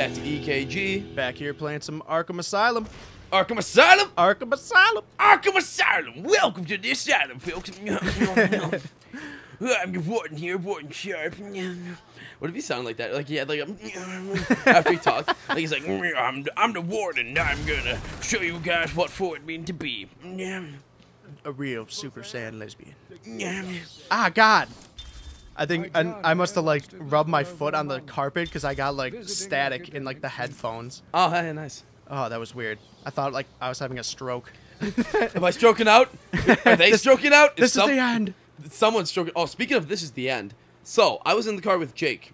Back to EKG. Back here playing some Arkham Asylum. Arkham Asylum. Arkham Asylum. Arkham Asylum. Welcome to the asylum, folks. I'm your warden here, Warden Sharp. What if he sounded like that? Like he had like a after he talked, like he's like, I'm the, I'm the warden. I'm gonna show you guys what for it means to be. A real super sad lesbian. Ah, God. I think I, I must have like rubbed my foot on the carpet because I got like static in like the headphones. Oh, hey, nice. Oh, that was weird. I thought like I was having a stroke. Am I stroking out? Are they stroking out? This some- is the end. Someone's stroking. Oh, speaking of, this is the end. So I was in the car with Jake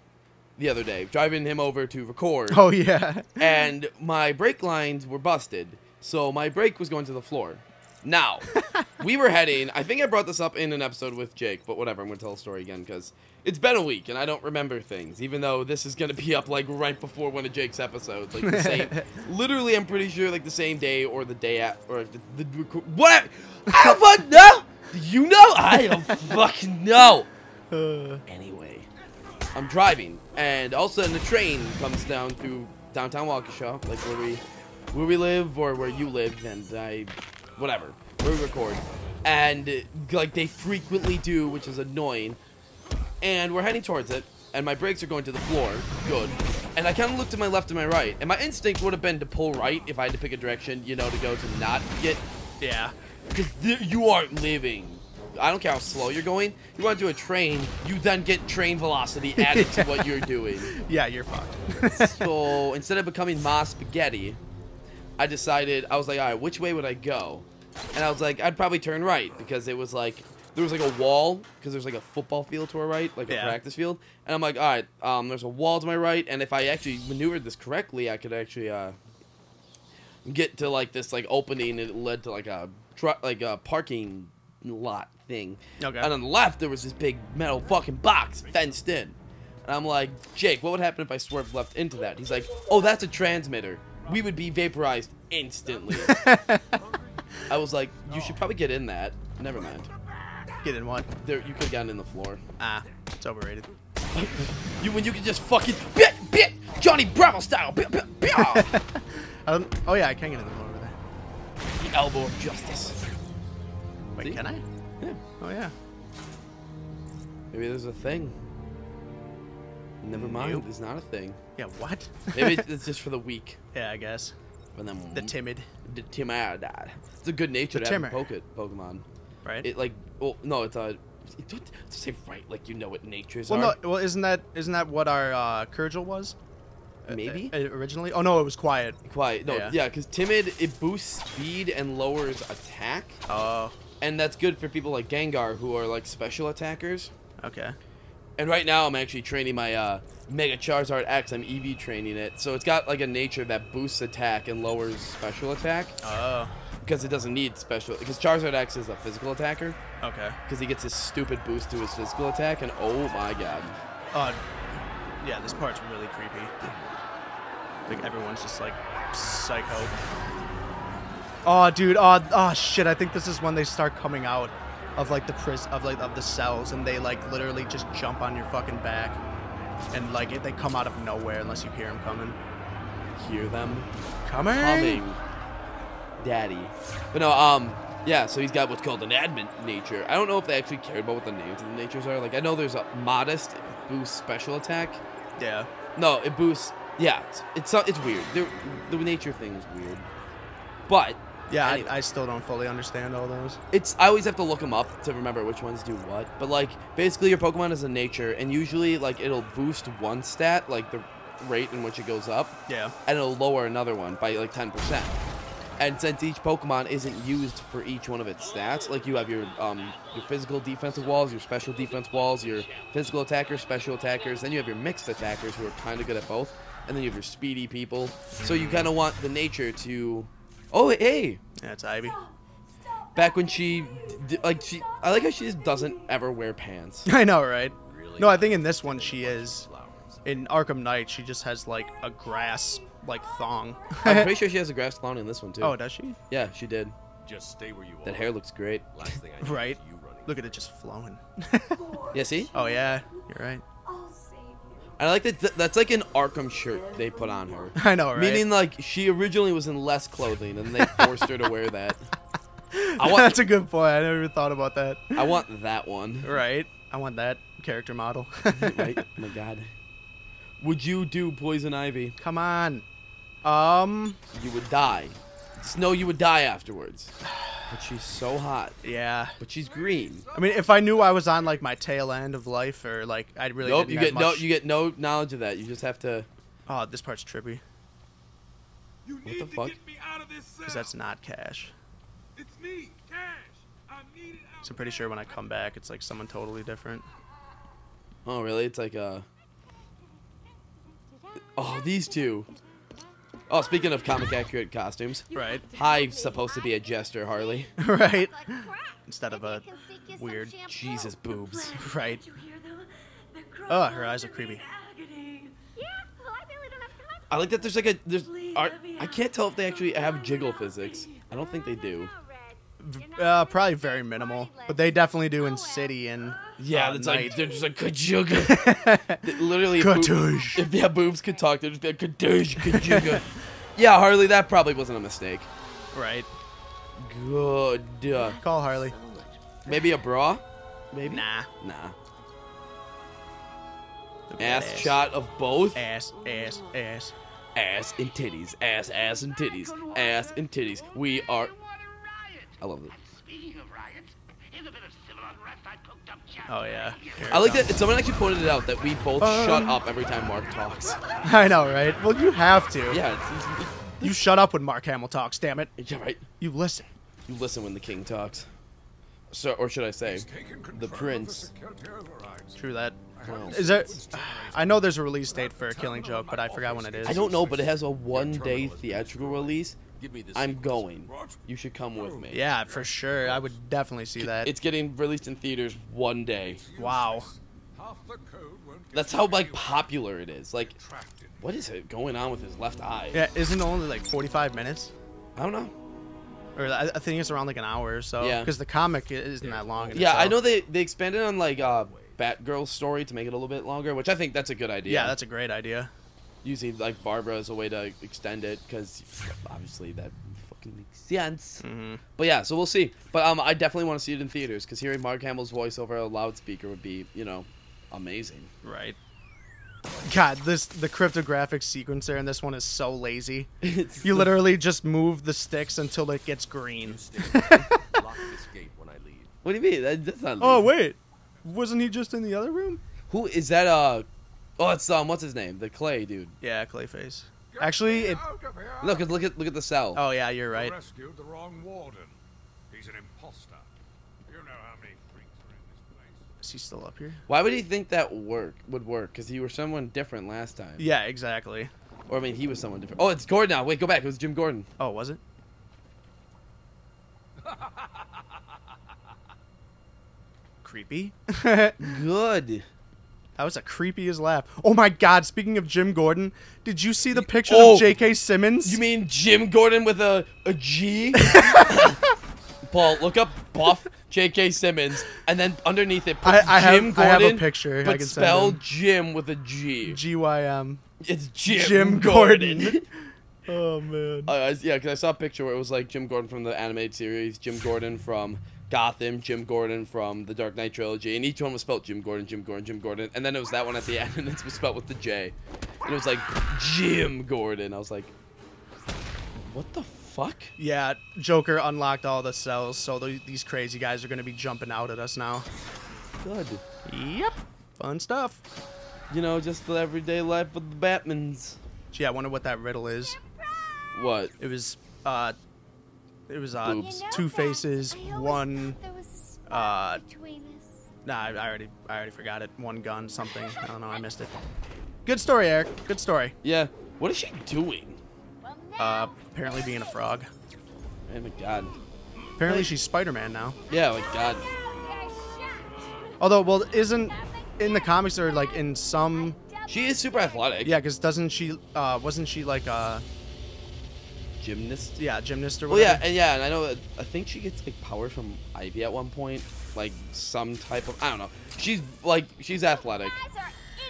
the other day, driving him over to record. Oh yeah. and my brake lines were busted, so my brake was going to the floor. Now, we were heading. I think I brought this up in an episode with Jake, but whatever. I'm gonna tell the story again because it's been a week and I don't remember things. Even though this is gonna be up like right before one of Jake's episodes, like the same. literally, I'm pretty sure like the same day or the day at or the, the what? I don't fucking know. Do you know? I don't fucking know. Uh, Anyway, I'm driving, and all of a sudden the train comes down through downtown Waukesha, like where we where we live or where you live, and I, whatever, we record, and uh, like they frequently do, which is annoying. And we're heading towards it, and my brakes are going to the floor. Good. And I kind of looked to my left and my right, and my instinct would have been to pull right if I had to pick a direction, you know, to go to not get yeah. because you aren't living. I don't care how slow you're going. You want to do a train, you then get train velocity added to what you're doing. Yeah, you're fucked. So instead of becoming Ma Spaghetti, I decided I was like, all right, which way would I go? And I was like, I'd probably turn right because it was like there was like a wall because there's like a football field to our right, like a practice field. And I'm like, all right, um, there's a wall to my right, and if I actually maneuvered this correctly, I could actually uh get to like this like opening and it led to like a tr- like a parking lot thing. Okay. And on the left there was this big metal fucking box fenced in. And I'm like, Jake, what would happen if I swerved left into that? He's like, Oh, that's a transmitter. We would be vaporized instantly. I was like, You should probably get in that. Never mind. Get in one. There, you could have gotten in the floor. Ah, it's overrated. You when you could just fucking bit bit Johnny Bravo style. Bit, bit, bit. I don't, oh yeah, I can get in the one over there. the elbow of justice. Wait, See? can I? Yeah. Oh yeah. Maybe there's a thing. Never mind. Nope. It's not a thing. Yeah. What? Maybe it's just for the weak. yeah, I guess. And then The timid, the timid. It's a good nature The to have poke Pokemon. right? It like, well, no, it's a. It don't to say right like you know what natures well, are. no. Well, isn't that isn't that what our uh, Kurgel was? Uh, Maybe. uh, originally. Oh no, it was quiet. Quiet. No, Yeah. yeah, because timid it boosts speed and lowers attack, Oh. and that's good for people like Gengar who are like special attackers. Okay. And right now, I'm actually training my uh, Mega Charizard X. I'm EV training it, so it's got like a nature that boosts attack and lowers special attack Oh. because it doesn't need special. Because Charizard X is a physical attacker Okay. because he gets this stupid boost to his physical attack, and oh my god, Uh, yeah, this part's really creepy. Like everyone's just like psycho. Oh, dude. Oh, oh, shit. I think this is when they start coming out of like the pris of like of the cells, and they like literally just jump on your fucking back, and like they come out of nowhere unless you hear them coming. hear them Coming. coming, daddy. But no, um, yeah. So he's got what's called an Adamant nature. I don't know if they actually cared about what the names of the natures are. Like I know there's a modest boost special attack. Yeah. No, it boosts. Yeah, it's it's, it's weird. The, the nature thing is weird, but Yeah. Anyway. I, I still don't fully understand all those. it's I always have to look them up to remember which ones do what. But like basically, your Pokemon is a nature, and usually like it'll boost one stat, like the rate in which it goes up, Yeah. and it'll lower another one by like ten percent. And since each Pokemon isn't used for each one of its stats, like you have your um your physical defensive walls, your special defense walls, your physical attackers, special attackers, then you have your mixed attackers who are kind of good at both, and then you have your speedy people. So you kind of want the nature to. Oh hey, Yeah, it's Ivy. back when she like she I like how she just doesn't ever wear pants. I know, right? Really? No, I think in this one she is. In Arkham Knight, she just has like a grass like thong. I'm pretty sure she has a grass clown in this one too. oh, does she? yeah, she did. Just stay where you are. That hair looks great. Last thing I need Right. is you running. Look at it just flowing. Yeah, see? oh yeah, you're right. I'll save you. I like that. Th- that's like an Arkham shirt they put on her. I know, right? Meaning, like she originally was in less clothing, and they forced her to wear that. I want. That's a good point. I never even thought about that. I want that one. Right. I want that character model. right? Oh my God. Would you do poison ivy? Come on. Um. You would die. Snow, you would die afterwards. But she's so hot. Yeah. But she's green. I mean, if I knew I was on like my tail end of life, or like I'd really nope, didn't you have get no, you get no knowledge of that. You just have to. Oh, this part's trippy You What the to fuck? get me out of this because that's not cash. It's me, Cash. I'm needed out So I'm pretty sure when I come back, it's like someone totally different. Oh, really? It's like uh Oh, these two. Oh, speaking of comic accurate costumes, Right. Hive's supposed to be a jester, Harley. right. Instead of a weird Jesus boobs. Right. Oh, Oh, her eyes are creepy. I like that there's like a there's are, I can't tell if they actually have jiggle physics. I don't think they do. Uh, probably very minimal, but they definitely do in City and Yeah, uh, it's Knight. like they're just like kajugga. Literally, if, boob- if yeah, boobs could talk, they'd just be like kajuge, kajugga. Yeah, Harley, that probably wasn't a mistake. right. Good. Call Harley. maybe a bra. Maybe. Nah. Nah. Look at Ass shot of both. Ass, ass, ass. Ass and titties. Ass, ass and titties. Ass and titties. We are. I love it. Oh yeah. Here I like comes. that. Someone actually pointed it out that we both Um, shut up every time Mark talks. I know, right? Well, you have to. Yeah, it's, it's, You shut up when Mark Hamill talks. Damn it. it's- yeah, right. You listen. You listen when the king talks. So, or should I say, the prince. True that. Well, Is there? I know there's a release date for a Killing Joke, but I forgot when it is. I don't know, but it has a one-day theatrical release. Give me this. I'm going. You should come with me. Yeah, for sure. I would definitely see that. It's getting released in theaters one day. wow. Half the code won't get That's how like popular it is. Like, what is it going on with his left eye? Yeah, isn't it only like 45 minutes? I don't know. Or I, I think it's around like an hour or so. Yeah. Because the comic isn't that long. in Yeah, I know they they expanded on like uh, Batgirl's story to make it a little bit longer, which I think that's a good idea. Yeah, that's a great idea. Using like Barbara as a way to extend it because obviously that fucking makes sense. hmm But yeah, so we'll see. But um, I definitely want to see it in theaters because hearing Mark Hamill's voice over a loudspeaker would be, you know, amazing. Right. God, this the cryptographic sequencer in this one is so lazy. It's You literally just move the sticks until it gets green. Lock this gate when I leave. What do you mean? That, that's not. Oh wait, wasn't he just in the other room? Who is that? Uh, oh, it's um, what's his name? The Clay dude. Yeah, Clayface. Actually, it. Out of. Look, look at look at the cell. Oh yeah, you're You right. rescued the wrong warden. He's an imposter. You know how many freaks are in this place. Is he still up here? Why would he think that work would work? Because you were someone different last time. Yeah, exactly. Or I mean, he was someone different. Oh, it's Gordon now. Wait, go back. It was Jim Gordon. Oh, was it? Creepy. that was the creepiest laugh. Oh my god, speaking of Jim Gordon, did you see the picture Oh, of J.K. Simmons? You mean Jim Gordon with a a G? Paul, look up buff J.K. Simmons, and then underneath it, put I- I have- Jim I have a Gordon. picture I but can spell. Jim with a G. GYM. It's Jim, Jim Gordon. Gordon. Oh man. Uh, I- yeah, because I saw a picture where it was like Jim Gordon from the animated series, Jim Gordon from Gotham, Jim Gordon from the Dark Knight trilogy, and each one was spelled Jim Gordon, Jim Gordon, Jim Gordon, and then it was that one at the end, and it was spelled with the J, and it was like Jim Gordon. I was like, what the fuck? Yeah, Joker unlocked all the cells, so th- these crazy guys are gonna be jumping out at us now. Good. Yep. Fun stuff. You know, just the everyday life of the Batmans. Gee, I wonder what that riddle is. What? It was, uh, it was uh, Boobs. two faces, one. uh, uh, Nah, I I already, I already forgot it. One gun, something. I don't know. I missed it. Good story, Eric. Good story. Yeah. What is she doing? Uh, apparently being a frog. Oh my god. Apparently she's Spider-Man now. Yeah, like God. Although, well, isn't in the comics or like in some? She is super athletic. Yeah, because doesn't she? Uh, wasn't she like uh, Gymnast. yeah, gymnast or whatever. Well, yeah, and yeah, and I know that I think she gets like powers from Ivy at one point, like some type of I don't know. She's like she's athletic.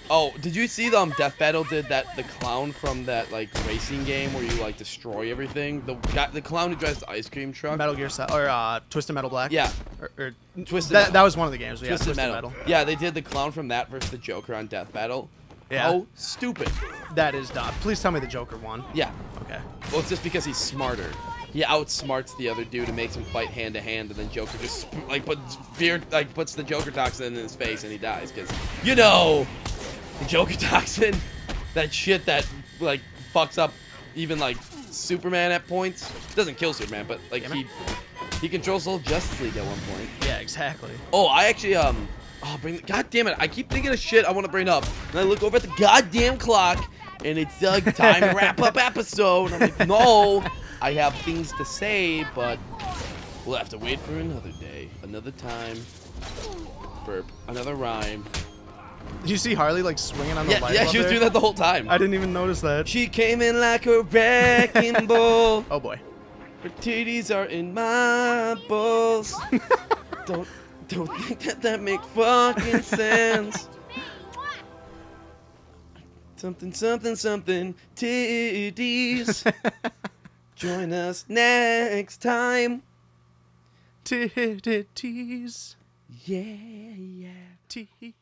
Oh, did you see the um, Death Battle did that the clown from that like racing game where you like destroy everything? The guy, the clown who drives the ice cream truck. Metal Gear Solid or uh, Twisted Metal Black. Yeah. Or, or Twisted That, Metal. that was one of the games. Yeah, Twisted, Twisted Metal. Metal. Yeah, they did the clown from that versus the Joker on Death Battle. Yeah. How stupid. That is dumb. Please tell me the Joker won. Yeah. Okay. Well, it's just because he's smarter. He outsmarts the other dude and makes him fight hand to hand, and then Joker just like puts fear, like puts the Joker toxin in his face, and he dies because you know the Joker toxin, that shit that like fucks up even like Superman at points. Doesn't kill Superman, but like Damn he it. he controls the whole Justice League at one point. Yeah, exactly. Oh, I actually um. Oh, bring. God damn it! I keep thinking of shit I want to bring up, and I look over at the goddamn clock, and it's like time to wrap up episode. I'm like, no, I have things to say, but we'll have to wait for another day, another time. Burp, another rhyme. Did you see Harley like swinging on the Yeah, light? yeah, she was there? doing that the whole time. I didn't even notice that. She came in like a wrecking ball. Oh boy. Her titties are in my balls. don't don't think that that make fucking sense. Something, something, something, titties. Join us next time. Titties. Yeah, yeah. Teeth.